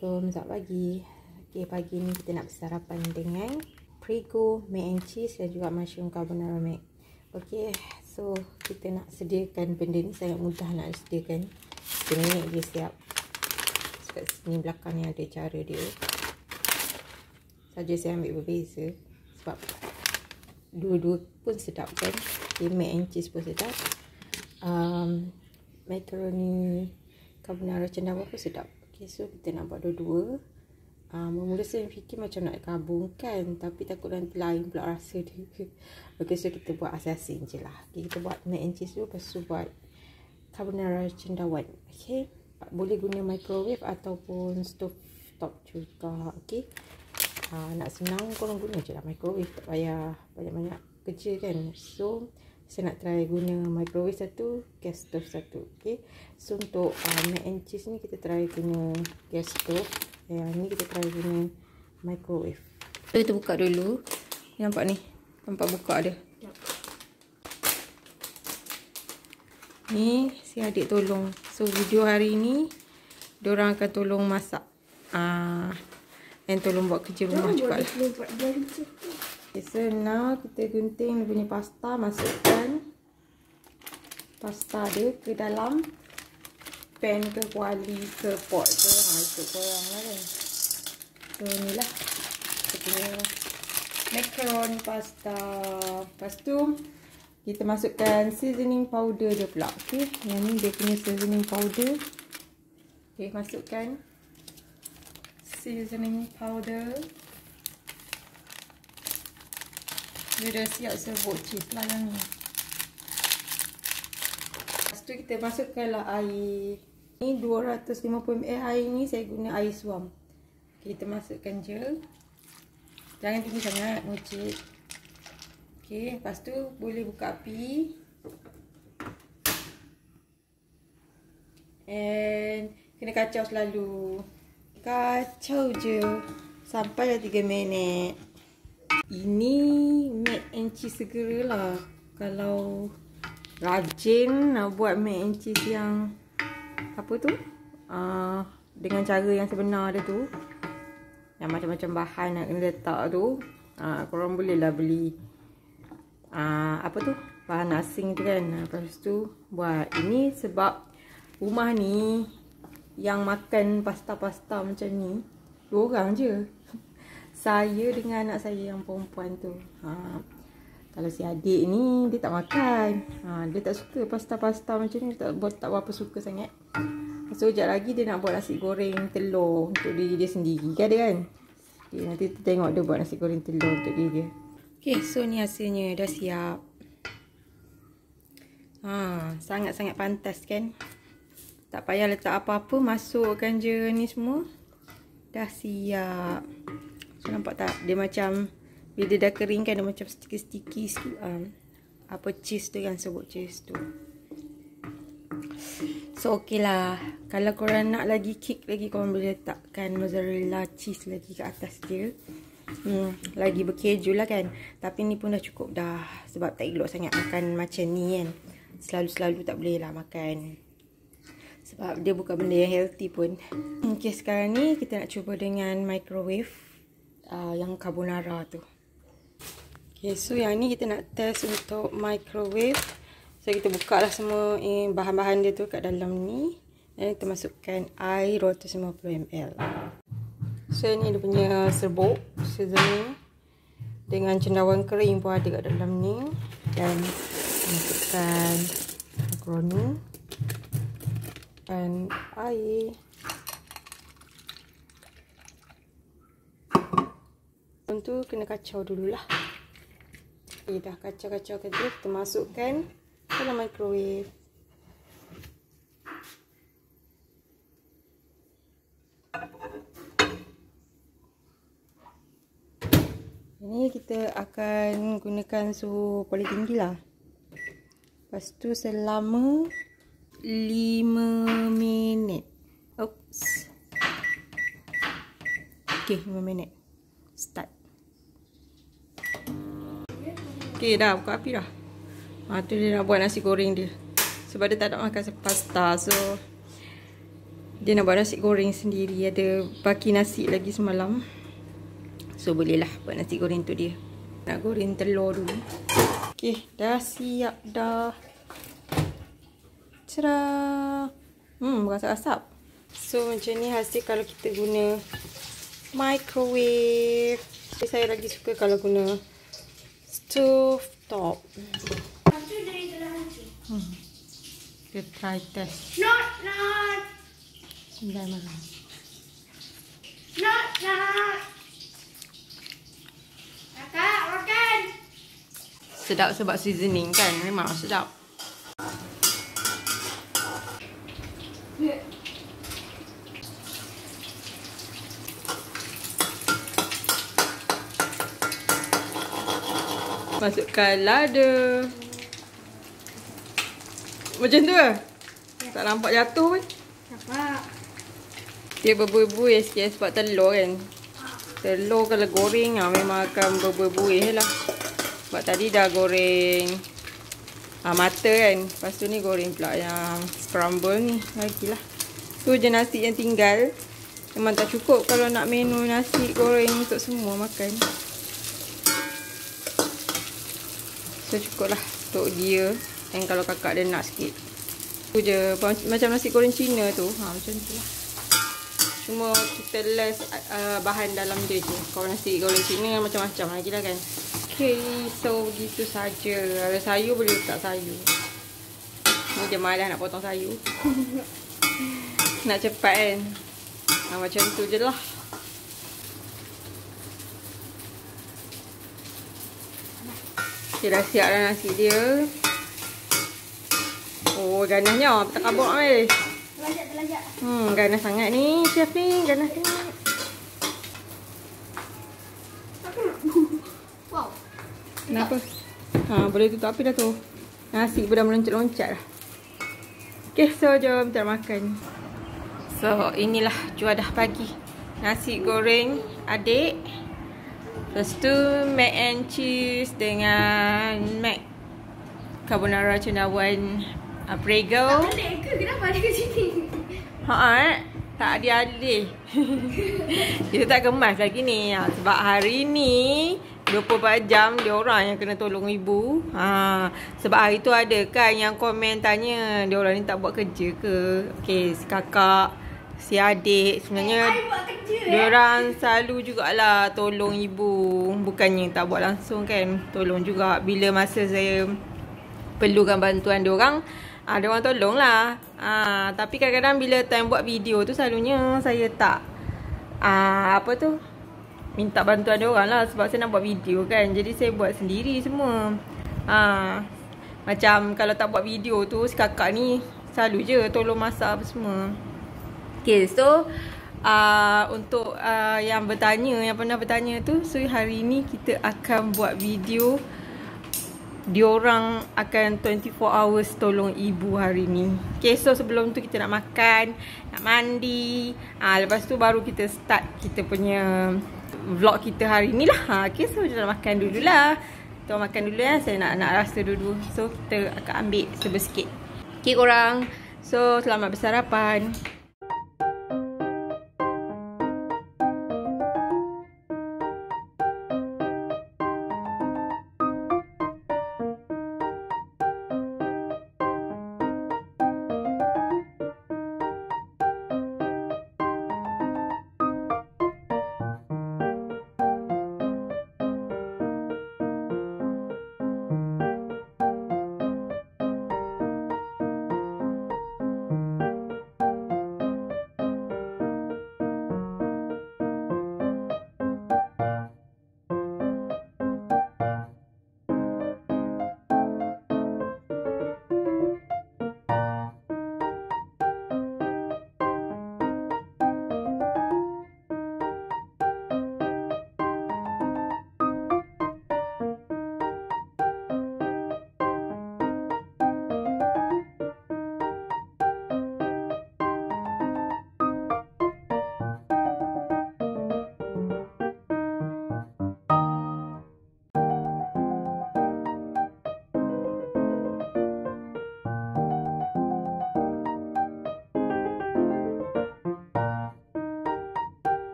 Assalamualaikum, selamat pagi. Okay, pagi ni kita nak bersarapan dengan Prego mac and cheese dan juga mushroom carbonara mac. Okay, so kita nak sediakan benda ni sangat mudah nak sediakan. Kita dia siap. Sebab sini belakang ni ada cara dia. Saja saya ambil berbeza sebab dua-dua pun sedap kan. Okay, mac and cheese pun sedap. Um, macaroni carbonara cendawan pun sedap. Okay, so kita nak buat dua-dua. Uh, Mula-mula saya fikir macam nak gabungkan Tapi takut nanti lain pula rasa dia. Okay, so kita buat asasi je lah. Okay, Kita buat mac and cheese dulu Lepas tu buat carbonara cendawan. Okay Boleh guna microwave ataupun stove top juga Okay? Uh, Nak senang korang guna je lah microwave Tak payah banyak-banyak kerja kan? So saya nak try guna microwave satu, gas stove satu. Okay. So untuk uh, mac and cheese ni kita try guna gas stove. Yang ni kita try guna microwave. So kita buka dulu. Nampak ni? Nampak buka dia. Ni si adik tolong. So video hari ni diorang akan tolong masak. Ah, uh, and tolong buat kerja rumah juga lah. Okay, so now kita gunting dia punya pasta masukkan pasta dia ke dalam pan ke kuali ke pot ke ha ikut korang lah kan. So inilah kita macaron pasta. Lepas tu kita masukkan seasoning powder dia pula ok yang ni dia punya seasoning powder. Ok masukkan seasoning powder. Dia dah siap serbuk cheese lah yang ni. Tu kita masukkanlah air. Ni 250ml air ni saya guna air suam. Kita masukkan je. Jangan tinggi sangat ngucik. Okay, lepas tu boleh buka api. And kena kacau selalu. Kacau je. Sampai dah 3 minit. Ini mac and cheese segera lah Kalau rajin nak buat mac and cheese yang Apa tu? Uh, dengan cara yang sebenar dia tu Yang macam-macam bahan nak kena letak tu uh, Korang boleh lah beli uh, Apa tu? Bahan asing tu kan Lepas tu buat ini sebab Rumah ni Yang makan pasta-pasta macam ni Dua orang je saya dengan anak saya yang perempuan tu. Ha. Kalau si adik ni dia tak makan. Ha, dia tak suka pasta-pasta macam ni tak buat tak berapa suka sangat. So jap lagi dia nak buat nasi goreng telur untuk diri dia sendiri kan dia kan. Okay, nanti kita tengok dia buat nasi goreng telur untuk diri dia. Okay, so ni hasilnya dah siap. Ha, sangat-sangat pantas kan. Tak payah letak apa-apa, masukkan je ni semua. Dah siap. So nampak tak? Dia macam bila dia dah kering kan dia macam sticky-sticky sikit. Um, apa cheese tu yang sebut cheese tu. So okey lah. Kalau korang nak lagi kick lagi korang boleh letakkan mozzarella cheese lagi ke atas dia. Hmm, lagi berkeju lah kan. Tapi ni pun dah cukup dah. Sebab tak elok sangat makan macam ni kan. Selalu-selalu tak boleh lah makan. Sebab dia bukan benda yang healthy pun. Okay sekarang ni kita nak cuba dengan microwave uh, yang carbonara tu. Okay, so yang ni kita nak test untuk microwave. So kita buka lah semua eh, bahan-bahan dia tu kat dalam ni. Dan kita masukkan air 250ml. So ni dia punya serbuk seasoning. Dengan cendawan kering pun ada kat dalam ni. Dan masukkan macaroni. Dan air. tu kena kacau dululah. Okay, dah kacau-kacau ke dia, kita masukkan dalam microwave. Ini kita akan gunakan suhu paling tinggi lah. Lepas tu selama 5 minit. Oops. Okay, 5 minit. Start. Okey dah buka api dah. Ha tu dia nak buat nasi goreng dia. Sebab dia tak nak makan pasta so Dia nak buat nasi goreng sendiri. Ada baki nasi lagi semalam. So bolehlah buat nasi goreng tu dia. Nak goreng telur dulu. Okay, dah siap dah. Cerah. Hmm, rasa asap. So macam ni hasil kalau kita guna microwave. Saya lagi suka kalau guna stove top. Hmm. Kita try test. Not, not. Malam. Not, not. Kakak, makan. Sedap sebab seasoning kan. Memang sedap. Masukkan lada. Macam tu ke? Tak nampak jatuh pun. Kakak. Dia berbuih-buih sikit sebab telur kan. Telur kalau goreng ah, memang akan berbuih-buih lah. Sebab tadi dah goreng ah, mata kan. Lepas tu ni goreng pula yang scramble ni. Lagi lah. Tu je nasi yang tinggal. Memang tak cukup kalau nak menu nasi goreng untuk semua makan. So cukup lah untuk dia. Dan kalau kakak dia nak sikit. Tu je. Macam nasi goreng Cina tu. Ha, macam tu lah. Cuma kita less uh, bahan dalam dia je. Kalau nasi goreng Cina macam-macam lagi lah kan. Okay, so begitu saja. Ada sayur boleh letak sayur. Ni dia malas nak potong sayur. nak cepat kan. Ha, macam tu je lah. Okay, dah siap dah nasi dia. Oh, ganasnya. Tak kabut ni. Terlajak, terlajak. Hmm, ganas sangat ni chef ni. Ganas sangat. Wow. Kenapa? Ha, boleh tutup api dah tu. Nasi pun dah meloncat-loncat dah. Okay, so jom kita makan. So, inilah juadah pagi. Nasi goreng adik. Lepas tu, mac and cheese dengan mac carbonara cendawan uh, prego. Balik ke? Kenapa ada kat sini? Ha eh. Tak ada alih. Kita tak kemas lagi ni. Ha, sebab hari ni 24 jam dia orang yang kena tolong ibu. Ha, sebab hari tu ada kan yang komen tanya dia orang ni tak buat kerja ke. Okey, kakak, si adik sebenarnya dia eh. orang selalu jugalah tolong ibu. Bukannya tak buat langsung kan. Tolong juga bila masa saya perlukan bantuan dia orang Ah, dia orang tolong lah. Ah, tapi kadang-kadang bila time buat video tu selalunya saya tak ah, apa tu minta bantuan dia orang lah sebab saya nak buat video kan. Jadi saya buat sendiri semua. Ah, macam kalau tak buat video tu si kakak ni selalu je tolong masak apa semua. Okay, so uh, untuk uh, yang bertanya, yang pernah bertanya tu, so hari ni kita akan buat video diorang akan 24 hours tolong ibu hari ni. Okay, so sebelum tu kita nak makan, nak mandi. Ah, lepas tu baru kita start kita punya vlog kita hari ni lah. Ha, okay, so kita nak makan dulu lah. Kita makan dulu ya. Saya nak nak rasa dulu. So, kita akan ambil sebesikit. Okay, korang. So, selamat bersarapan.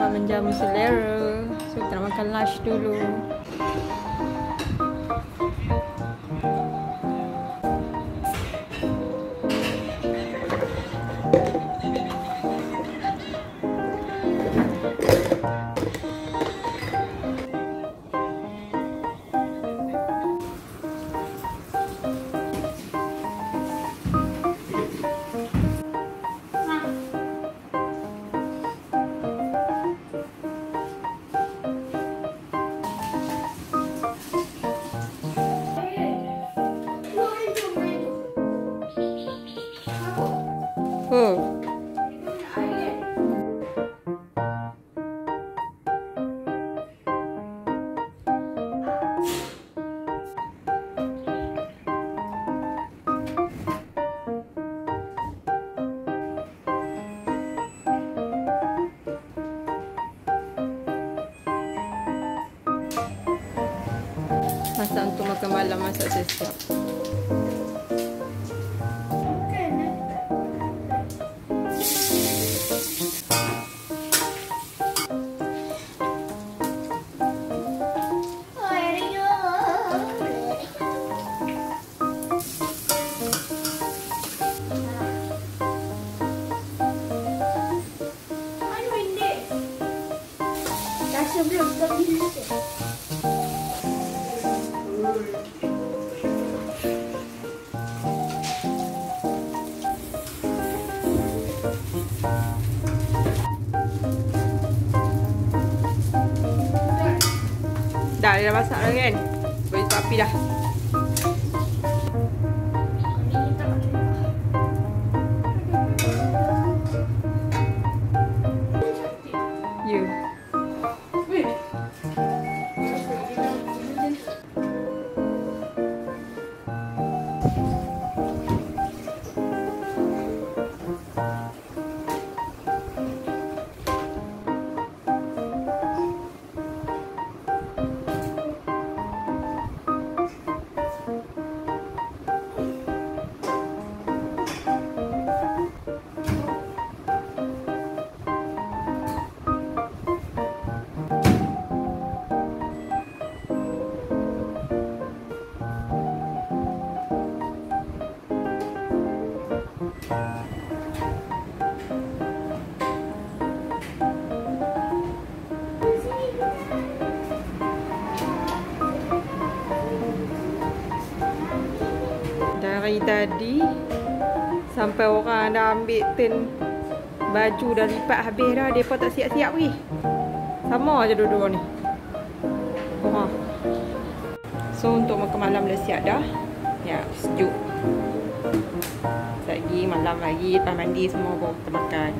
Selamat menjamu selera. So kita nak makan lunch dulu. Masak untuk makan malam masak Dah, masak dah kan? Boleh tu api dah. Tadi sampai orang dah ambil turn baju dah lipat habis dah depa tak siap-siap pergi. Sama aja dua-dua ni. Oh. So untuk makan malam dah siap dah. Ya, sejuk. Lagi malam lagi lepas mandi semua baru kita makan.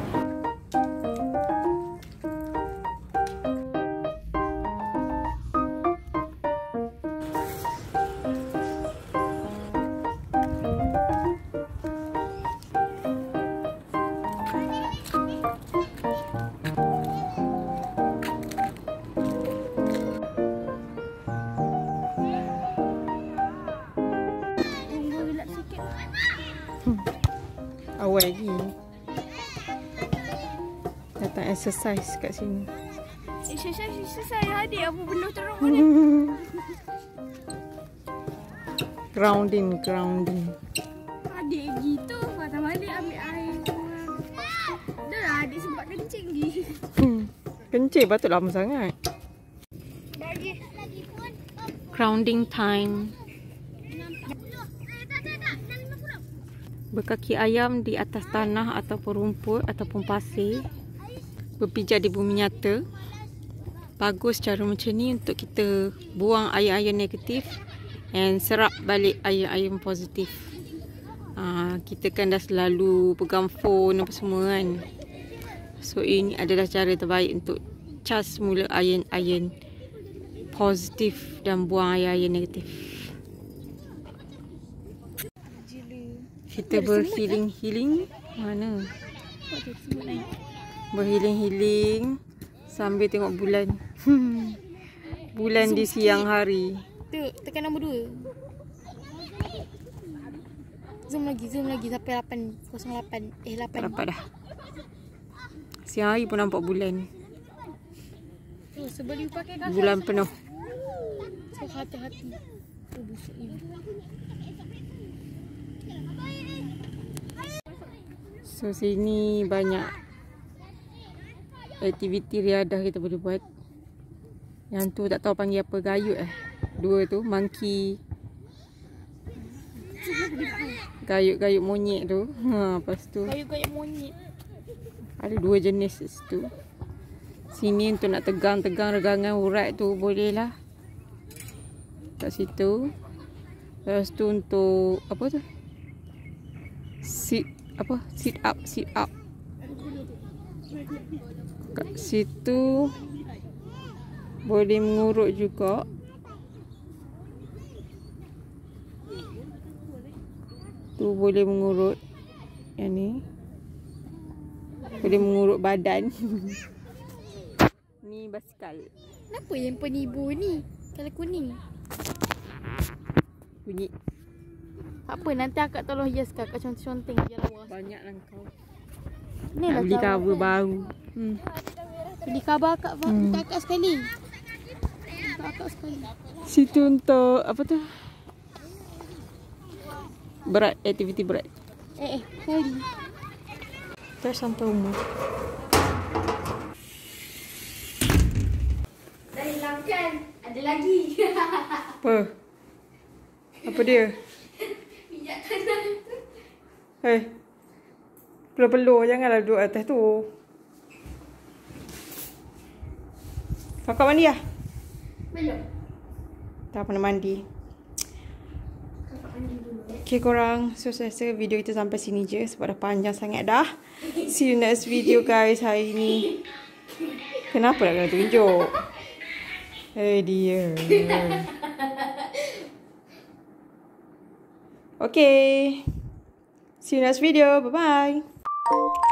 Exercise kat sini. Exercise, exercise. Adik apa benda teruk ni? grounding, grounding. Adik gitu. Patah balik ambil air. Dah lah adik sempat kencing lagi. Hmm. Kencing patut lama sangat. Lagi. Lagi pun. Grounding time. Berkaki ayam di atas tanah ataupun rumput ataupun pasir. Berpijak di bumi nyata. Bagus cara macam ni untuk kita buang air-air negatif and serap balik air-air positif. Uh, kita kan dah selalu pegang phone apa semua kan. So ini adalah cara terbaik untuk cas mula iron-iron positif dan buang air-air negatif. Kita berhealing-healing mana? Berhealing-healing sambil tengok bulan. bulan di siang hari. Tu, tekan nombor dua. Zoom lagi, zoom lagi sampai 8, 08. Eh, 8. Tak dapat dah. Siang hari pun nampak bulan. Tu sebelum pakai kasut. Bulan penuh. So hati-hati. Tu busuk you. So sini banyak aktiviti riadah kita boleh buat. Yang tu tak tahu panggil apa gayut eh. Dua tu monkey. Gayut-gayut monyet tu. Ha, lepas tu Kayu-kayu monyet. ada dua jenis situ. Sini untuk nak tegang-tegang regangan urat tu boleh lah. Kat situ. Lepas tu untuk apa tu? Sit apa? Sit up, sit up. Kat situ boleh mengurut juga. Tu boleh mengurut yang ni. Boleh mengurut badan. ni basikal. Kenapa yang penibu ni? Kalau kuning. Bunyi apa nanti akak tolong hias kakak conteng-conteng je lawa. banyak lah kau. Ni Nak lah beli cover kan. baru. Hmm. Beli khabar akak hmm. Hmm. untuk akak sekali. Untuk akak sekali. Situ untuk apa tu? Berat, aktiviti berat. Eh eh, sekali. Dah sampai rumah. Dah hilang kan? Ada lagi. Apa? Apa dia? Minyak tanah tu. Hei. Peluh-peluh janganlah duduk atas tu. Kakak mandi lah? Belum. Tak pernah mandi. Kakak mandi dulu eh. Okay korang, so saya rasa video kita sampai sini je sebab dah panjang sangat dah. See you next video guys hari ni. Kenapa nak kena tunjuk? Hey dia. Okay. See you next video. Bye-bye. you